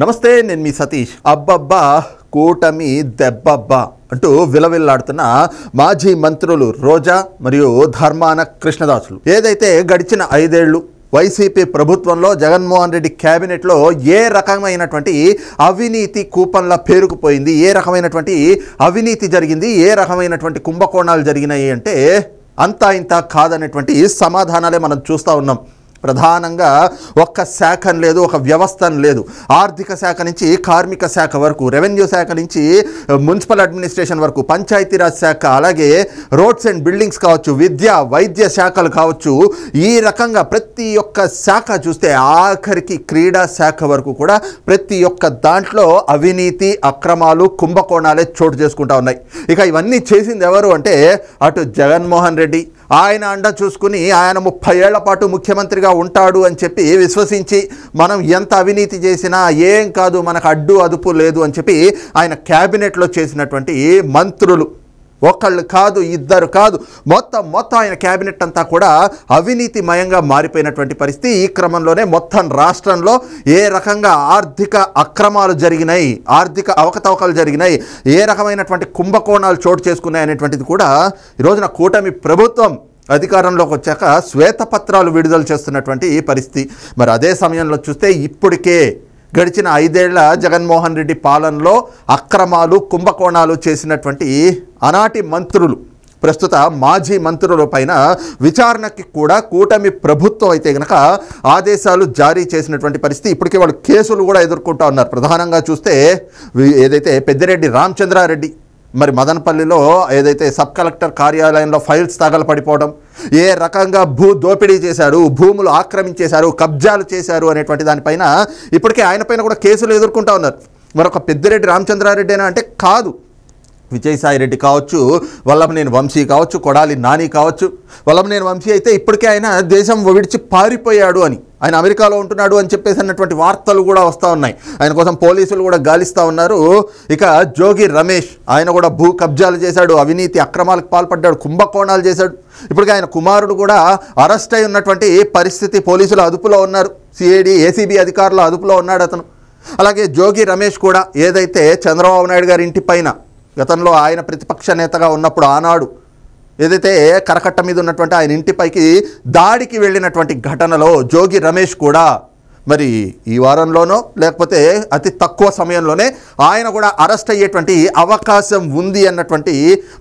నమస్తే నేను మీ సతీష్. అబ్బబ్బా కూటమి దెబ్బబ్బా అంటూ విలవిల్లాడుతున్న మాజీ మంత్రులు రోజా మరియు ధర్మాన కృష్ణదాసులు. ఏదైతే గడిచిన ఐదేళ్ళు వైసీపీ ప్రభుత్వంలో జగన్మోహన్ రెడ్డి క్యాబినెట్లో ఏ రకమైనటువంటి అవినీతి కూపన్ల పేరుకుపోయింది ఏ రకమైనటువంటి అవినీతి జరిగింది ఏ రకమైనటువంటి కుంభకోణాలు జరిగినాయి అంటే అంతా ఇంత కాదనేటువంటి సమాధానాలే మనం చూస్తూ ఉన్నాం. ప్రధానంగా ఒక్క శాఖ లేదు ఒక వ్యవస్థ లేదు. ఆర్థిక శాఖ నుంచి కార్మిక శాఖ వరకు రెవెన్యూ శాఖ నుంచి మున్సిపల్ అడ్మినిస్ట్రేషన్ వరకు పంచాయతీరాజ్ శాఖ అలాగే రోడ్స్ అండ్ బిల్డింగ్స్ కావచ్చు విద్య వైద్య శాఖలు కావచ్చు ఈ రకంగా ప్రతి ఒక్క శాఖ చూస్తే ఆఖరికి క్రీడా శాఖ వరకు కూడా ప్రతి ఒక్క దాంట్లో అవినీతి అక్రమాలు కుంభకోణాలే చోటు చేసుకుంటా ఉన్నాయి. ఇక ఇవన్నీ చేసింది ఎవరు అంటే అటు జగన్మోహన్ రెడ్డి ఆయన అండ చూసుకుని ఆయన ముప్పై ఏళ్ళ పాటు ముఖ్యమంత్రిగా ఉంటాడు అని చెప్పి విశ్వసించి మనం ఎంత అవినీతి చేసినా ఏం కాదు మనకు అడ్డు అదుపు లేదు అని చెప్పి ఆయన క్యాబినెట్లో చేసినటువంటి మంత్రులు. ఒకళ్ళు కాదు ఇద్దరు కాదు మొత్తం మొత్తం ఆయన క్యాబినెట్ అంతా కూడా అవినీతిమయంగా మారిపోయినటువంటి పరిస్థితి. ఈ క్రమంలోనే మొత్తం రాష్ట్రంలో ఏ రకంగా ఆర్థిక అక్రమాలు జరిగినాయి ఆర్థిక అవకతవకలు జరిగినాయి ఏ రకమైనటువంటి కుంభకోణాలు చోటు చేసుకున్నాయి అనేటువంటిది కూడా ఈ రోజున కూటమి ప్రభుత్వం అధికారంలోకి వచ్చాక శ్వేతపత్రాలు విడుదల చేస్తున్నటువంటి ఈ పరిస్థితి. మరి అదే సమయంలో చూస్తే ఇప్పటికే గడిచిన ఐదేళ్ళ జగన్మోహన్ రెడ్డి పాలనలో అక్రమాలు కుంభకోణాలు చేసినటువంటి ఆనాటి మంత్రులు ప్రస్తుత మాజీ మంత్రుల పైన విచారణకి కూడా కూటమి ప్రభుత్వం అయితే గనక ఆదేశాలు జారీ చేసినటువంటి పరిస్థితి. ఇప్పటికే వాళ్ళు కేసులు కూడా ఎదుర్కొంటూ ఉన్నారు. ప్రధానంగా చూస్తే ఏదైతే పెద్దిరెడ్డి రామచంద్రారెడ్డి మరి మదనపల్లిలో ఏదైతే సబ్ కలెక్టర్ కార్యాలయంలో ఫైల్స్ తగలపడిపోవడం ఏ రకంగా భూ దోపిడీ చేశారు భూములు ఆక్రమించేశారు కబ్జాలు చేశారు అనేటువంటి దానిపైన ఇప్పటికే ఆయన పైన కూడా కేసులు ఎదుర్కొంటా ఉన్నారు. మరొక పెద్దిరెడ్డి రామచంద్రారెడ్డి అని అంటే కాదు. విజయసాయి రెడ్డి కావచ్చు వల్లభనేని వంశీ కావచ్చు కొడాలి నాని కావచ్చు వల్లభనేని వంశీ అయితే ఇప్పటికే ఆయన దేశం విడిచి పారిపోయాడు అని ఆయన అమెరికాలో ఉంటున్నాడు అని చెప్పేసి అన్నటువంటి వార్తలు కూడా వస్తూ ఉన్నాయి. ఆయన కోసం పోలీసులు కూడా గాలిస్తూ ఉన్నారు. ఇక జోగి రమేష్ ఆయన కూడా భూ కబ్జాలు చేశాడు అవినీతి అక్రమాలకు పాల్పడ్డాడు కుంభకోణాలు చేశాడు. ఇప్పటికే ఆయన కుమారుడు కూడా అరెస్ట్ అయి ఉన్నటువంటి పరిస్థితి పోలీసుల అదుపులో ఉన్నారు. సిఐడి ఏసీబీ అధికారుల అదుపులో ఉన్నాడు అతను. అలాగే జోగి రమేష్ కూడా ఏదైతే చంద్రబాబు నాయుడు గారి ఇంటి పైన గతంలో ఆయన ప్రతిపక్ష నేతగా ఉన్నప్పుడు ఆనాడు ఏదైతే కరకట్ట మీద ఉన్నటువంటి ఆయన ఇంటిపైకి దాడికి వెళ్ళినటువంటి ఘటనలో జోగి రమేష్ కూడా మరి ఈ వారంలోనో లేకపోతే అతి తక్కువ సమయంలోనే ఆయన కూడా అరెస్ట్ అయ్యేటువంటి అవకాశం ఉంది అన్నటువంటి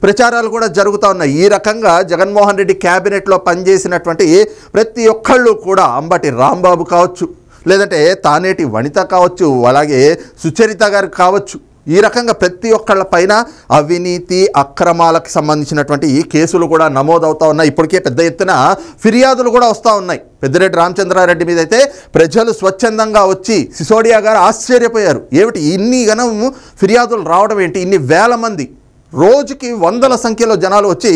ప్రచారాలు కూడా జరుగుతూ ఉన్నాయి. ఈ రకంగా జగన్మోహన్ రెడ్డి క్యాబినెట్లో పనిచేసినటువంటి ప్రతి ఒక్కళ్ళు కూడా అంబటి రాంబాబు కావచ్చు లేదంటే తానేటి వనిత కావచ్చు అలాగే సుచరిత గారు కావచ్చు ఈ రకంగా ప్రతి ఒక్కళ్ళ పైన అవినీతి అక్రమాలకు సంబంధించినటువంటి ఈ కేసులు కూడా నమోదవుతా ఉన్నాయి. ఇప్పటికే పెద్ద ఎత్తున ఫిర్యాదులు కూడా వస్తూ ఉన్నాయి. పెద్దిరెడ్డి రామచంద్రారెడ్డి మీద అయితే ప్రజలు స్వచ్ఛందంగా వచ్చి సిసోడియా గారు ఆశ్చర్యపోయారు. ఏమిటి? ఇన్ని గణం ఫిర్యాదులు రావడం ఏంటి? ఇన్ని వేల మంది రోజుకి వందల సంఖ్యలో జనాలు వచ్చి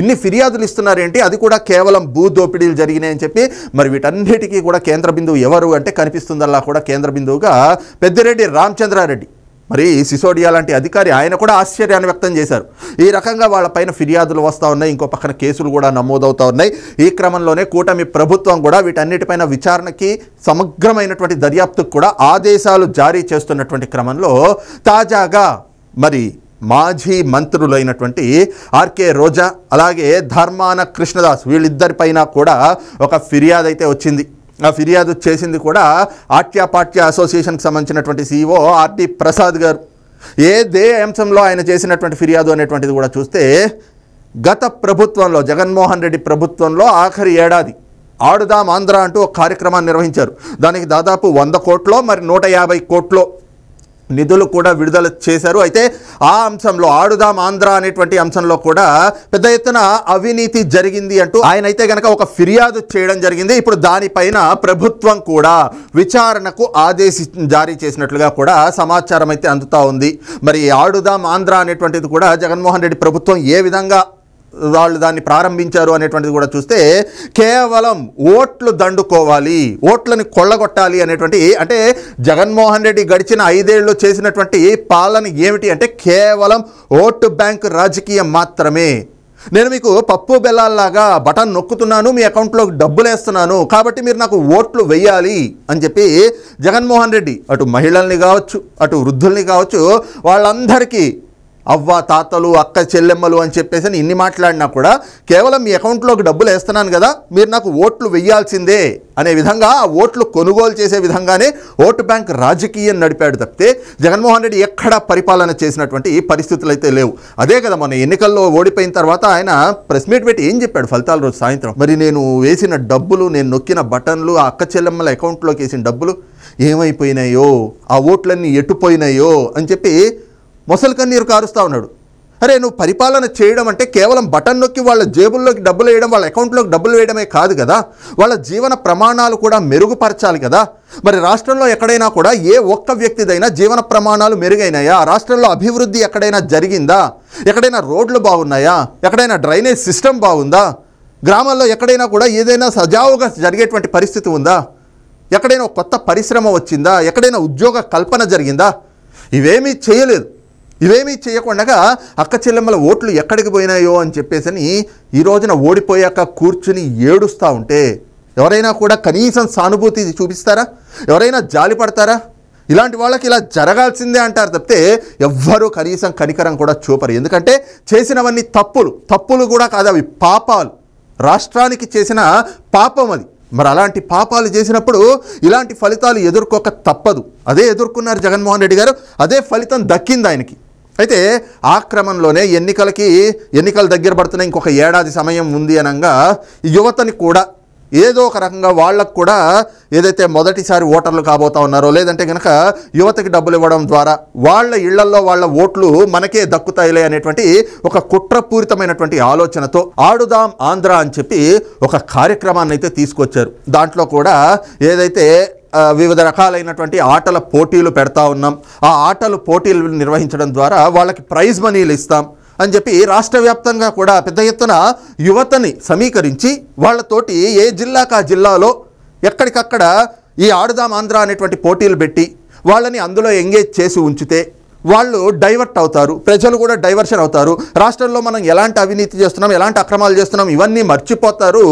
ఇన్ని ఫిర్యాదులు ఇస్తున్నారేంటి అది కూడా కేవలం భూ దోపిడీలు జరిగినాయని చెప్పి మరి వీటన్నిటికీ కూడా కేంద్ర బిందువు ఎవరు అంటే కనిపిస్తుందల్లా కూడా కేంద్ర బిందువుగా పెద్దిరెడ్డి రామచంద్రారెడ్డి. మరి సిసోడియా లాంటి అధికారి ఆయన కూడా ఆశ్చర్యాన్ని వ్యక్తం చేశారు. ఈ రకంగా వాళ్ళపైన ఫిర్యాదులు వస్తూ ఉన్నాయి. ఇంకో పక్కన కేసులు కూడా నమోదవుతూ ఉన్నాయి. ఈ క్రమంలోనే కూటమి ప్రభుత్వం కూడా వీటన్నిటిపైన విచారణకి సమగ్రమైనటువంటి దర్యాప్తుకు కూడా ఆదేశాలు జారీ చేస్తున్నటువంటి క్రమంలో తాజాగా మరి మాజీ మంత్రులైనటువంటి ఆర్కే రోజా అలాగే ధర్మాన కృష్ణదాస్ వీళ్ళిద్దరిపైన కూడా ఒక ఫిర్యాదు అయితే వచ్చింది. ఫిర్యాదు చేసింది కూడా ఆట్యాపాట్య అసోసియేషన్కి సంబంధించినటువంటి సీఈఓ ఆర్టీ ప్రసాద్ గారు. ఏ దే అంశంలో ఆయన చేసినటువంటి ఫిర్యాదు అనేటువంటిది కూడా చూస్తే గత ప్రభుత్వంలో జగన్మోహన్ రెడ్డి ప్రభుత్వంలో ఆఖరి ఏడాది ఆడుదాం ఆంధ్ర అంటూ ఒక కార్యక్రమాన్ని నిర్వహించారు. దానికి దాదాపు వంద కోట్లో మరి నూట యాభై కోట్లో నిధులు కూడా విడుదల చేశారు. అయితే ఆ అంశంలో ఆడుదాం ఆంధ్ర అనేటువంటి అంశంలో కూడా పెద్ద ఎత్తున అవినీతి జరిగింది అంటూ ఆయన అయితే గనక ఒక ఫిర్యాదు చేయడం జరిగింది. ఇప్పుడు దానిపైన ప్రభుత్వం కూడా విచారణకు ఆదేశి జారీ చేసినట్లుగా కూడా సమాచారం అయితే అందుతా ఉంది. మరి ఆడుదాం ఆంధ్ర అనేటువంటిది కూడా జగన్మోహన్ రెడ్డి ప్రభుత్వం ఏ విధంగా వాళ్ళు దాన్ని ప్రారంభించారు అనేటువంటిది కూడా చూస్తే కేవలం ఓట్లు దండుకోవాలి ఓట్లని కొల్లగొట్టాలి అనేటువంటి అంటే జగన్మోహన్ రెడ్డి గడిచిన ఐదేళ్ళు చేసినటువంటి పాలన ఏమిటి అంటే కేవలం ఓటు బ్యాంక్ రాజకీయం మాత్రమే. నేను మీకు పప్పు బెల్లాల్లాగా బటన్ నొక్కుతున్నాను మీ అకౌంట్లో డబ్బులు వేస్తున్నాను కాబట్టి మీరు నాకు ఓట్లు వెయ్యాలి అని చెప్పి జగన్మోహన్ రెడ్డి అటు మహిళల్ని కావచ్చు అటు వృద్ధుల్ని కావచ్చు వాళ్ళందరికీ అవ్వ తాతలు అక్క చెల్లెమ్మలు అని చెప్పేసి అని ఇన్ని మాట్లాడినా కూడా కేవలం మీ అకౌంట్లోకి డబ్బులు వేస్తున్నాను కదా మీరు నాకు ఓట్లు వెయ్యాల్సిందే అనే విధంగా ఆ ఓట్లు కొనుగోలు చేసే విధంగానే ఓటు బ్యాంక్ రాజకీయం నడిపాడు తప్పితే జగన్మోహన్ రెడ్డి ఎక్కడా పరిపాలన చేసినటువంటి పరిస్థితులు అయితే లేవు. అదే కదా మన ఎన్నికల్లో ఓడిపోయిన తర్వాత ఆయన ప్రెస్ మీట్ పెట్టి ఏం చెప్పాడు ఫలితాల రోజు సాయంత్రం? మరి నేను వేసిన డబ్బులు నేను నొక్కిన బటన్లు ఆ అక్క చెల్లెమ్మల అకౌంట్లోకి వేసిన డబ్బులు ఏమైపోయినాయో ఆ ఓట్లన్నీ ఎట్టుపోయినాయో అని చెప్పి మొసలు కన్నీరు కారుస్తూ ఉన్నాడు. అరే నువ్వు పరిపాలన చేయడం అంటే కేవలం బటన్ నొక్కి వాళ్ళ జేబుల్లోకి డబ్బులు వేయడం వాళ్ళ అకౌంట్లోకి డబ్బులు వేయడమే కాదు కదా? వాళ్ళ జీవన ప్రమాణాలు కూడా మెరుగుపరచాలి కదా? మరి రాష్ట్రంలో ఎక్కడైనా కూడా ఏ ఒక్క వ్యక్తిదైనా జీవన ప్రమాణాలు మెరుగైనాయా? రాష్ట్రంలో అభివృద్ధి ఎక్కడైనా జరిగిందా? ఎక్కడైనా రోడ్లు బాగున్నాయా? ఎక్కడైనా డ్రైనేజ్ సిస్టమ్ బాగుందా? గ్రామాల్లో ఎక్కడైనా కూడా ఏదైనా సజావుగా జరిగేటువంటి పరిస్థితి ఉందా? ఎక్కడైనా కొత్త పరిశ్రమ వచ్చిందా? ఎక్కడైనా ఉద్యోగ కల్పన జరిగిందా? ఇవేమీ చేయలేదు. ఇవేమీ చేయకుండా అక్క చెల్లెమ్మల ఓట్లు ఎక్కడికి పోయినాయో అని చెప్పేసి ఈ రోజున ఓడిపోయాక కూర్చుని ఏడుస్తూ ఉంటే ఎవరైనా కూడా కనీసం సానుభూతి చూపిస్తారా? ఎవరైనా జాలి పడతారా? ఇలాంటి వాళ్ళకి ఇలా జరగాల్సిందే అంటారు తప్పితే ఎవ్వరూ కనీసం కనికరం కూడా చూపరు. ఎందుకంటే చేసినవన్నీ తప్పులు. తప్పులు కూడా కాదు అవి పాపాలు. రాష్ట్రానికి చేసిన పాపం అది. మరి అలాంటి పాపాలు చేసినప్పుడు ఇలాంటి ఫలితాలు ఎదుర్కోక తప్పదు. అదే ఎదుర్కొన్నారు జగన్మోహన్ రెడ్డి గారు. అదే ఫలితం దక్కింది ఆయనకి. అయితే ఆ క్రమంలోనే ఎన్నికలకి ఎన్నికలు దగ్గర పడుతున్న ఇంకొక ఏడాది సమయం ఉంది అనగా యువతని కూడా ఏదో ఒక రకంగా వాళ్ళకు కూడా ఏదైతే మొదటిసారి ఓటర్లు కాబోతా ఉన్నారో లేదంటే కనుక యువతకి డబ్బులు ఇవ్వడం ద్వారా వాళ్ళ ఇళ్ళల్లో వాళ్ళ ఓట్లు మనకే దక్కుతాయిలే అనేటువంటి ఒక కుట్రపూరితమైనటువంటి ఆలోచనతో ఆడుదాం ఆంధ్ర అని చెప్పి ఒక కార్యక్రమాన్ని అయితే తీసుకొచ్చారు. దాంట్లో కూడా ఏదైతే వివిధ రకాలైనటువంటి ఆటల పోటీలు పెడతా ఉన్నాం. ఆ ఆటలు పోటీలు నిర్వహించడం ద్వారా వాళ్ళకి ప్రైజ్ మనీలు ఇస్తాం అని చెప్పి రాష్ట్ర వ్యాప్తంగా కూడా పెద్ద ఎత్తున యువతని సమీకరించి వాళ్ళతోటి ఏ జిల్లాకు ఆ జిల్లాలో ఎక్కడికక్కడ ఈ ఆడుదాం ఆంధ్ర అనేటువంటి పోటీలు పెట్టి వాళ్ళని అందులో ఎంగేజ్ చేసి ఉంచితే వాళ్ళు డైవర్ట్ అవుతారు. ప్రజలు కూడా డైవర్షన్ అవుతారు. రాష్ట్రంలో మనం ఎలాంటి అవినీతి చేస్తున్నాం ఎలాంటి అక్రమాలు చేస్తున్నాం ఇవన్నీ మర్చిపోతారు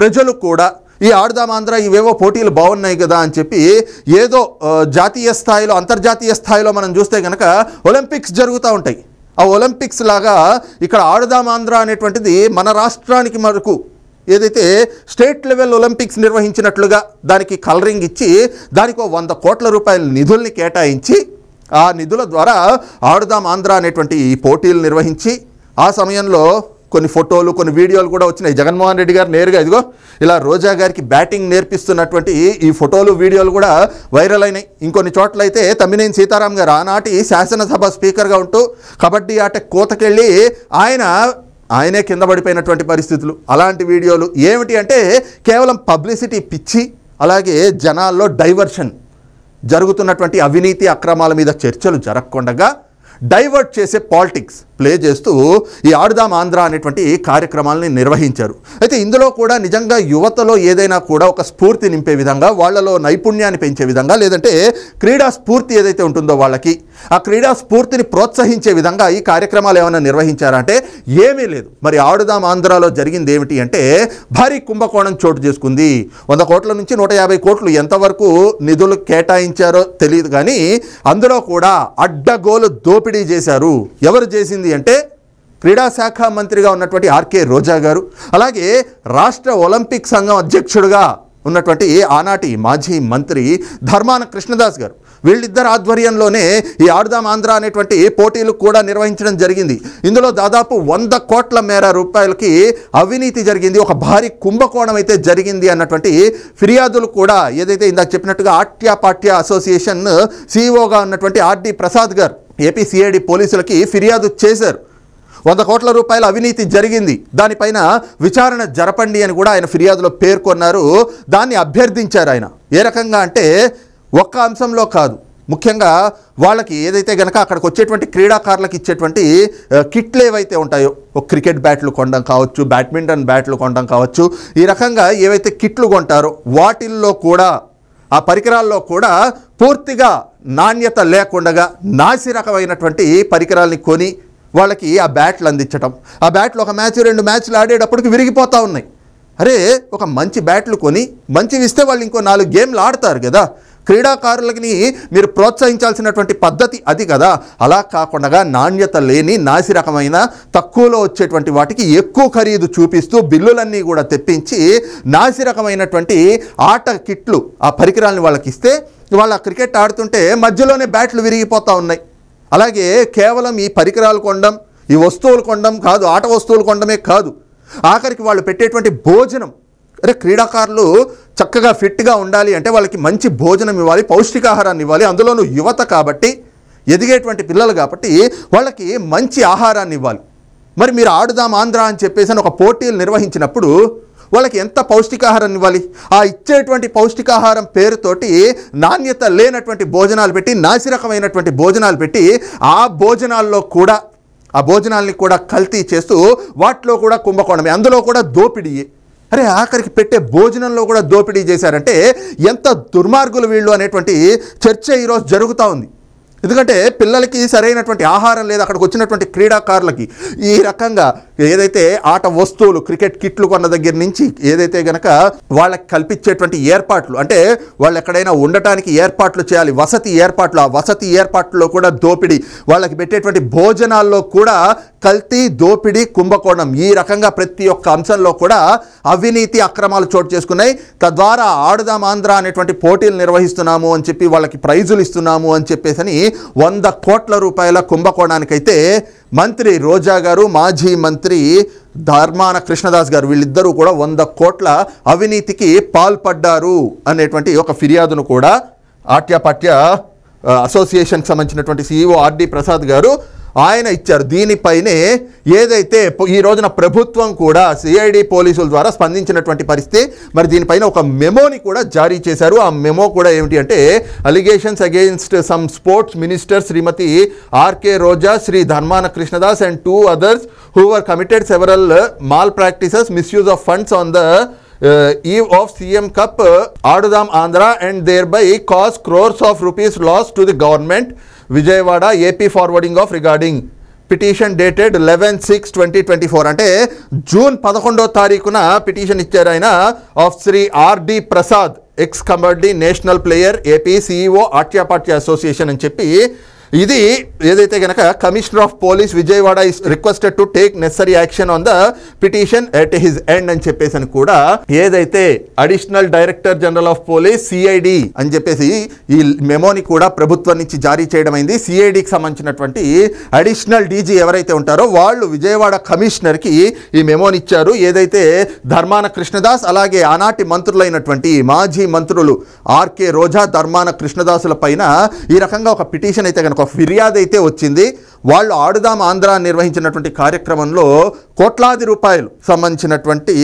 ప్రజలు కూడా. ఈ ఆడుదాం ఆంధ్ర ఇవేవో పోటీలు బాగున్నాయి కదా అని చెప్పి ఏదో జాతీయ స్థాయిలో అంతర్జాతీయ స్థాయిలో మనం చూస్తే కనుక ఒలింపిక్స్ జరుగుతూ ఉంటాయి. ఆ ఒలింపిక్స్ లాగా ఇక్కడ ఆడుదాం ఆంధ్ర అనేటువంటిది మన రాష్ట్రానికి మరకు ఏదైతే స్టేట్ లెవెల్ ఒలింపిక్స్ నిర్వహించినట్లుగా దానికి కలరింగ్ ఇచ్చి దానికి వంద కోట్ల రూపాయల నిధుల్ని కేటాయించి ఆ నిధుల ద్వారా ఆడుదాం ఆంధ్ర అనేటువంటి ఈ పోటీలు నిర్వహించి ఆ సమయంలో కొన్ని ఫోటోలు కొన్ని వీడియోలు కూడా వచ్చినాయి. జగన్మోహన్ రెడ్డి గారు నేరుగా ఇదిగో ఇలా రోజా గారికి బ్యాటింగ్ నేర్పిస్తున్నటువంటి ఈ ఫోటోలు వీడియోలు కూడా వైరల్ అయినాయి. ఇంకొన్ని చోట్ల అయితే తమ్మినేని సీతారాం గారు ఆనాటి శాసనసభ స్పీకర్గా ఉంటూ కబడ్డీ ఆట కోతకెళ్ళి ఆయన ఆయనే కింద పడిపోయినటువంటి పరిస్థితులు. అలాంటి వీడియోలు ఏమిటి అంటే కేవలం పబ్లిసిటీ పిచ్చి అలాగే జనాల్లో డైవర్షన్ జరుగుతున్నటువంటి అవినీతి అక్రమాల మీద చర్చలు జరగకుండగా డైవర్ట్ చేసే పాలిటిక్స్. ప్లే చేస్తూ ఈ ఆడుదాం ఆంధ్ర అనేటువంటి కార్యక్రమాలని నిర్వహించారు. అయితే ఇందులో కూడా నిజంగా యువతలో ఏదైనా కూడా ఒక స్ఫూర్తి నింపే విధంగా వాళ్ళలో నైపుణ్యాన్ని పెంచే విధంగా లేదంటే క్రీడా స్ఫూర్తి ఏదైతే ఉంటుందో వాళ్ళకి ఆ క్రీడా స్ఫూర్తిని ప్రోత్సహించే విధంగా ఈ కార్యక్రమాలు ఏమైనా నిర్వహించారంటే ఏమీ లేదు. మరి ఆడుదాం ఆంధ్రాలో జరిగింది ఏమిటి అంటే భారీ కుంభకోణం చోటు చేసుకుంది. వంద కోట్ల నుంచి నూట యాభై కోట్లు ఎంతవరకు నిధులు కేటాయించారో తెలియదు కానీ అందులో కూడా అడ్డగోలు దోపిడీ చేశారు. ఎవరు చేసింది అంటే క్రీడా శాఖ మంత్రిగా ఉన్నటువంటి ఆర్కే రోజా గారు అలాగే రాష్ట్ర ఒలింపిక్ సంఘం అధ్యక్షుడిగా ఉన్నటువంటి ఆనాటి మాజీ మంత్రి ధర్మాన కృష్ణదాస్ గారు. వీళ్ళిద్దరు ఆధ్వర్యంలోనే ఈ ఆడుదాం ఆంధ్ర అనేటువంటి పోటీలు కూడా నిర్వహించడం జరిగింది. ఇందులో దాదాపు వంద కోట్ల మేర రూపాయలకి అవినీతి జరిగింది. ఒక భారీ కుంభకోణం అయితే జరిగింది అన్నటువంటి ఫిర్యాదులు కూడా ఏదైతే ఇందాక చెప్పినట్టుగా ఆట్య పాట్య అసోసియేషన్ సీఈఓగా ఉన్నటువంటి ఆర్డి ప్రసాద్ గారు ఏపీ సిఐడి పోలీసులకి ఫిర్యాదు చేశారు. వంద కోట్ల రూపాయల అవినీతి జరిగింది. దానిపైన విచారణ జరపండి అని కూడా ఆయన ఫిర్యాదులో పేర్కొన్నారు. దాన్ని అభ్యర్థించారు ఆయన. ఏ రకంగా అంటే ఒక్క అంశంలో కాదు. ముఖ్యంగా వాళ్ళకి ఏదైతే గనక అక్కడికి వచ్చేటువంటి క్రీడాకారులకు ఇచ్చేటువంటి కిట్లు ఏవైతే ఉంటాయో ఒక క్రికెట్ బ్యాట్లు కొనడం కావచ్చు బ్యాడ్మింటన్ బ్యాట్లు కొనడం కావచ్చు ఈ రకంగా ఏవైతే కిట్లు కొంటారో వాటిల్లో కూడా ఆ పరికరాల్లో కూడా పూర్తిగా నాణ్యత లేకుండగా నాసి రకమైనటువంటి పరికరాల్ని కొని వాళ్ళకి ఆ బ్యాట్లు అందించటం. ఆ బ్యాట్లు ఒక మ్యాచ్ రెండు మ్యాచ్లు ఆడేటప్పటికి విరిగిపోతూ ఉన్నాయి. అరే ఒక మంచి బ్యాట్లు కొని మంచివి ఇస్తే వాళ్ళు ఇంకో నాలుగు గేమ్లు ఆడతారు కదా. క్రీడాకారులకి మీరు ప్రోత్సహించాల్సినటువంటి పద్ధతి అది కదా. అలా కాకుండా నాణ్యత లేని నాసి రకమైన తక్కువలో వచ్చేటువంటి వాటికి ఎక్కువ ఖరీదు చూపిస్తూ బిల్లులన్నీ కూడా తెప్పించి నాసి రకమైనటువంటి ఆట కిట్లు ఆ పరికరాలను వాళ్ళకి ఇస్తే వాళ్ళు ఆ క్రికెట్ ఆడుతుంటే మధ్యలోనే బ్యాట్లు విరిగిపోతూ ఉన్నాయి. అలాగే కేవలం ఈ పరికరాలు కొనడం ఈ వస్తువులు కొనడం కాదు ఆట వస్తువులు కొండమే కాదు. ఆఖరికి వాళ్ళు పెట్టేటువంటి భోజనం అరే క్రీడాకారులు చక్కగా ఫిట్గా ఉండాలి అంటే వాళ్ళకి మంచి భోజనం ఇవ్వాలి పౌష్టికాహారాన్ని ఇవ్వాలి. అందులోనూ యువత కాబట్టి ఎదిగేటువంటి పిల్లలు కాబట్టి వాళ్ళకి మంచి ఆహారాన్ని ఇవ్వాలి. మరి మీరు ఆడుదాం ఆంధ్ర అని చెప్పేసి అని ఒక పోటీలు నిర్వహించినప్పుడు వాళ్ళకి ఎంత పౌష్టికాహారాన్ని ఇవ్వాలి? ఆ ఇచ్చేటువంటి పౌష్టికాహారం పేరుతోటి నాణ్యత లేనటువంటి భోజనాలు పెట్టి నాసిరకమైనటువంటి భోజనాలు పెట్టి ఆ భోజనాల్లో కూడా ఆ భోజనాల్ని కూడా కల్తీ చేస్తూ వాటిలో కూడా కుంభకోణమే అందులో కూడా దోపిడీ అరే ఆఖరికి పెట్టే భోజనంలో కూడా దోపిడీ చేశారంటే ఎంత దుర్మార్గులు వీళ్ళు అనేటువంటి చర్చ ఈరోజు జరుగుతూ ఉంది. ఎందుకంటే పిల్లలకి సరైనటువంటి ఆహారం లేదు అక్కడికి వచ్చినటువంటి క్రీడాకారులకి ఈ రకంగా ఏదైతే ఆట వస్తువులు క్రికెట్ కిట్లు కొన్న దగ్గర నుంచి ఏదైతే గనక వాళ్ళకి కల్పించేటువంటి ఏర్పాట్లు అంటే వాళ్ళు ఎక్కడైనా ఉండటానికి ఏర్పాట్లు చేయాలి వసతి ఏర్పాట్లు ఆ వసతి ఏర్పాట్లలో కూడా దోపిడీ వాళ్ళకి పెట్టేటువంటి భోజనాల్లో కూడా కల్తీ దోపిడీ కుంభకోణం ఈ రకంగా ప్రతి ఒక్క అంశంలో కూడా అవినీతి అక్రమాలు చోటు చేసుకున్నాయి. తద్వారా ఆడుదాం ఆంధ్ర అనేటువంటి పోటీలు నిర్వహిస్తున్నాము అని చెప్పి వాళ్ళకి ప్రైజులు ఇస్తున్నాము అని చెప్పేసి వంద కోట్ల రూపాయల కుంభకోణానికైతే మంత్రి రోజా గారు మాజీ మంత్రి ధర్మాన కృష్ణదాస్ గారు వీళ్ళిద్దరూ కూడా వంద కోట్ల అవినీతికి పాల్పడ్డారు అనేటువంటి ఒక ఫిర్యాదును కూడా ఆట్యాపాట్య అసోసియేషన్కి సంబంధించినటువంటి సీఈఓ ఆర్డి ప్రసాద్ గారు ఆయన ఇచ్చారు. దీనిపైనే ఏదైతే ఈ రోజున ప్రభుత్వం కూడా సిఐడి పోలీసుల ద్వారా స్పందించినటువంటి పరిస్థితి మరి దీనిపైన ఒక మెమోని కూడా జారీ చేశారు. ఆ మెమో కూడా ఏమిటి అంటే allegations against some sports minister Shrimati R K Roja Shri Dharmana Krishnadas and two others who were committed several malpractices misuse of funds on the eve of CM Cup uh, Adudam Andhra and thereby cause crores of rupees loss to the government. Vijayawada AP forwarding of regarding petition dated eleven six twenty twenty four అంటే June పదకొండో తారీఖున petition ఇచ్చారు ఆయన of Shri R D Prasad ex kabaddi national player AP CEO Atya Patya association అని చెప్పి ఇది ఏదైతే గనక commissioner of police Vijayawada is requested to take necessary action on the petition at his end అని చెప్పేసి అని కూడా ఏదైతే additional director general of police CID అని చెప్పేసి ఈ మెమోని కూడా ప్రభుత్వం నుంచి జారీ చేయడం అయింది. సిఐడికి సంబంధించినటువంటి అడిషనల్ డీజీ ఎవరైతే ఉంటారో వాళ్ళు విజయవాడ కమిషనర్కి ఈ మెమోని ఇచ్చారు. ఏదైతే ధర్మాన కృష్ణదాస్ అలాగే ఆనాటి మంత్రులైనటువంటి మాజీ మంత్రులు ఆర్కే రోజా ధర్మాన కృష్ణదాసుల పైన ఈ రకంగా ఒక పిటిషన్ అయితే కనుక ఒక ఫిర్యాదు అయితే వచ్చింది. వాళ్ళు ఆడుదాం ఆంధ్ర నిర్వహించినటువంటి కార్యక్రమంలో కోట్లాది రూపాయలు సంబంధించినటువంటి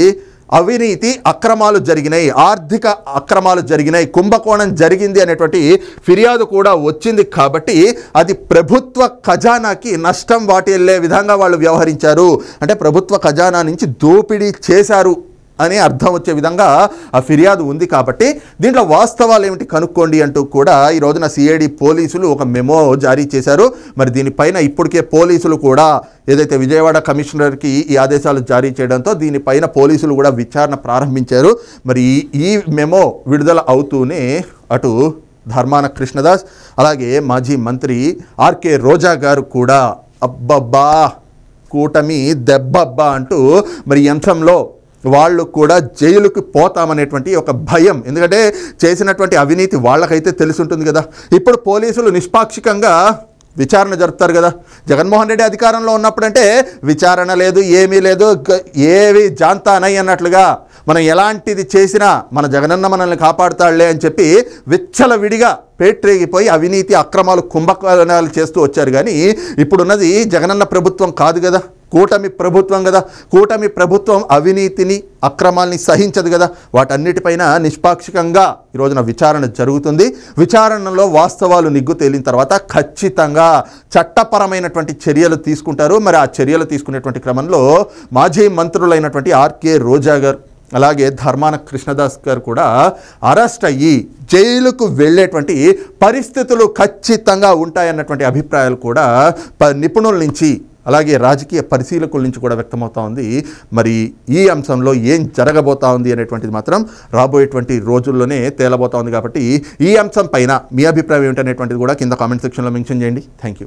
అవినీతి అక్రమాలు జరిగినాయి. ఆర్థిక అక్రమాలు జరిగినాయి. కుంభకోణం జరిగింది అనేటువంటి ఫిర్యాదు కూడా వచ్చింది కాబట్టి అది ప్రభుత్వ ఖజానాకి నష్టం వాటిల్లే విధంగా వాళ్ళు వ్యవహరించారు. అంటే ప్రభుత్వ ఖజానా నుంచి దోపిడీ చేశారు. అని అర్థం వచ్చే విధంగా ఆ ఫిర్యాదు ఉంది కాబట్టి దీంట్లో వాస్తవాలు ఏమిటి కనుక్కోండి అంటూ కూడా ఈ రోజున సిఐడి పోలీసులు ఒక మెమో జారీ చేశారు. మరి దీనిపైన ఇప్పటికే పోలీసులు కూడా ఏదైతే విజయవాడ కమిషనర్కి ఈ ఆదేశాలు జారీ చేయడంతో దీనిపైన పోలీసులు కూడా విచారణ ప్రారంభించారు. మరి ఈ- మెమో విడుదల అవుతూనే అటు ధర్మాన కృష్ణదాస్ అలాగే మాజీ మంత్రి ఆర్కే రోజా గారు కూడా అబ్బబ్బా కూటమి దెబ్బబ్బా అంటూ మరి యంత్రంలో వాళ్ళు కూడా జైలుకి పోతామనేటువంటి ఒక భయం. ఎందుకంటే చేసినటువంటి అవినీతి వాళ్ళకైతే తెలిసి ఉంటుంది కదా. ఇప్పుడు పోలీసులు నిష్పాక్షికంగా విచారణ జరుపుతారు కదా. జగన్మోహన్ రెడ్డి అధికారంలో ఉన్నప్పుడంటే విచారణ లేదు ఏమీ లేదు ఏవి జాంతానై అన్నట్లుగా మనం ఎలాంటిది చేసినా మన జగనన్న మనల్ని కాపాడుతాడులే అని చెప్పి విచ్చలవిడిగా పేట్రేగిపోయి అవినీతి అక్రమాలు కుంభకోణాలు చేస్తూ వచ్చారు. కానీ ఇప్పుడున్నది జగనన్న ప్రభుత్వం కాదు కదా. కూటమి ప్రభుత్వం కదా. కూటమి ప్రభుత్వం అవినీతిని అక్రమాల్ని సహించదు కదా. వాటన్నిటిపైన నిష్పాక్షికంగా ఈ రోజున విచారణ జరుగుతుంది. విచారణలో వాస్తవాలు నిగ్గు తేలిన తర్వాత ఖచ్చితంగా చట్టపరమైనటువంటి చర్యలు తీసుకుంటారు. మరి ఆ చర్యలు తీసుకునేటువంటి క్రమంలో మాజీ మంత్రులైనటువంటి ఆర్కే రోజా గారు అలాగే ధర్మాన కృష్ణదాస్ గారు కూడా అరెస్ట్ అయ్యి జైలుకు వెళ్ళేటువంటి పరిస్థితులు ఖచ్చితంగా ఉంటాయన్నటువంటి అభిప్రాయాలు కూడా ప- నిపుణుల నుంచి అలాగే రాజకీయ పరిశీలకుల నుంచి కూడా వ్యక్తమవుతా ఉంది. మరి ఈ అంశంలో ఏం జరగబోతా ఉంది అనేటువంటిది మాత్రం రాబోయేటువంటి రోజుల్లోనే తేలబోతా ఉంది కాబట్టి ఈ అంశం పైన మీ అభిప్రాయం ఏంటనేటువంటిది కూడా కింద కామెంట్ సెక్షన్లో మెన్షన్ చేయండి. Thank you